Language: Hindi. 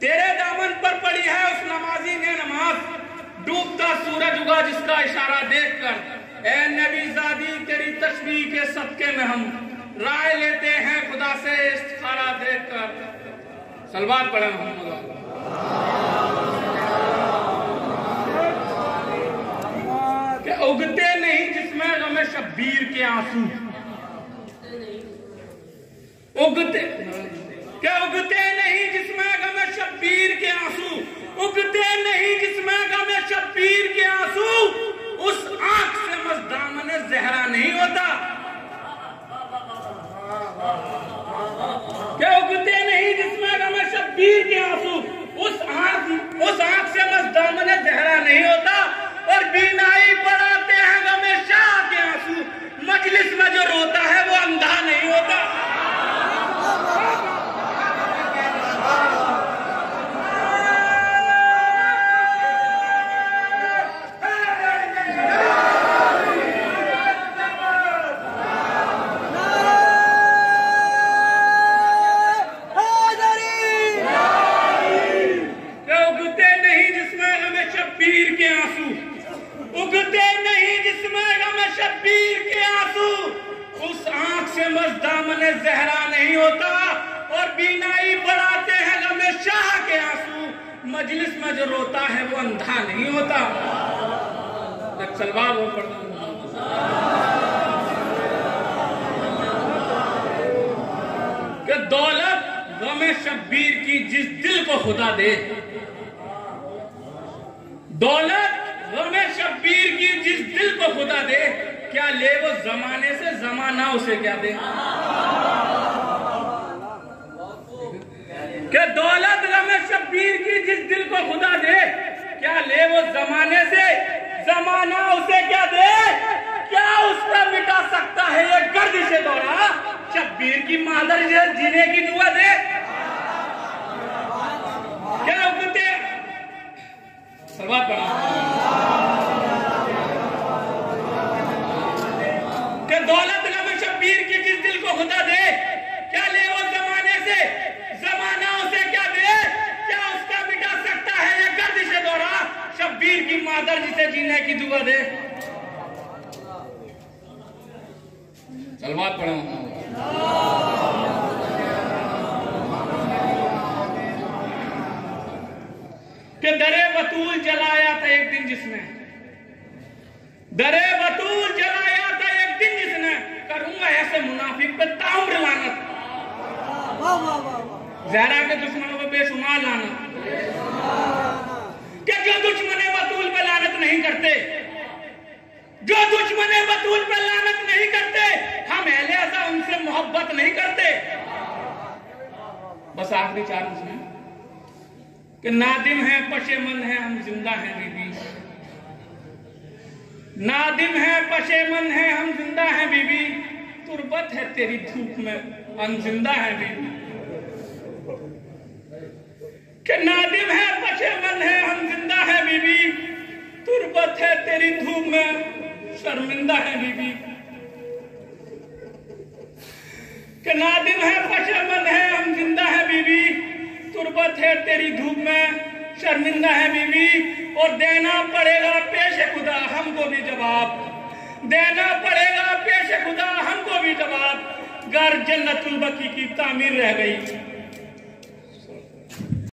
तेरे दामन पर पड़ी है उस नमाजी ने नमाज़। डूबता सूरज उगा जिसका इशारा देखकर, ए नबी जादी, तेरी तस्वीर के सदके में हम राय लेते हैं खुदा से इस्तारा देखकर। सलवार पढ़े मोहम्मद उगते नहीं जिसमें गमे शब्बीर के आँसू? उगते क्या उगते नहीं जिसमें गमे शब्बीर के आँसू? उगते नहीं जिसमें गमे शब्बीर के आँसू? उस आँख से मजदामन जहरा नहीं होता। क्या उगते नहीं जिसमें गमे शब्बीर के आँसू? उस आँख उस आँख उगते नहीं जिसमें हमें शब्बीर के आँसू। उस आँख से मजदामन जहरा नहीं होता, और बीनाई बढ़ाते हैं गमे शाह के आँसू। मजलिस में जो रोता है वो अंधा नहीं होता। वो पढ़ता कि दौलत गमे शब्बीर की जिस दिल को खुदा दे। दौलत गमे शब्बीर की जिस दिल को खुदा दे, क्या ले वो जमाने से जमाना उसे क्या दे? कि दौलत गमे शब्बीर की जिस दिल को खुदा दे, क्या ले वो जमाने से जमाना उसे क्या दे? क्या उसका मिटा सकता है ये गर्दिश दौरा? शब्बीर की मादर जीने की दुआ दे क्या उगते सलवार पढ़ा कि दौलत नब शब्बीर की जिस दिल को खुदा दे? क्या ले वो जमाने से? जमाना उसे क्या दे? क्या उसका मिटा सकता है ये गर्दिश दौरा? शब्बीर की मादर जिसे जीने की दुआ दे। सलवार पढ़ा कि दरे बतूल जलाया था एक दिन जिसने। दरे बतूल जलाया था एक दिन जिसने। करूँगा ऐसे मुनाफिक पे ताम्र लानत। जहरा के दुश्मनों पे बेशुमार लानत। क्या जो दुश्मन बतूल पे लानत नहीं करते? जो दुश्मन बतूल पे लानत नहीं करते, हम ऐसा उनसे मोहब्बत नहीं करते। बस आखिरी चार उसमें कि नादिम है, पशेमन है, हम ज़िंदा हैं बीबी नादिम है, पशेमन है, हम ज़िंदा हैं बीबी तुरबत है तेरी धूप में, हम ज़िंदा हैं बीबी कि नादिम है, पशेमन है, हम ज़िंदा हैं बीबी तुरबत है तेरी धूप में, शर्मिंदा है बीबी कि नादिम है, पशेमन है, हम ज़िंदा हैं बीबी तुरबत है तेरी धूप में। शर्मिंदा है बीवी, और देना पड़ेगा पेश खुदा, हमको भी जवाब। देना पड़ेगा पेश खुदा, हमको भी जवाब। घर जन्नतुल बकी की तामीर रह गई।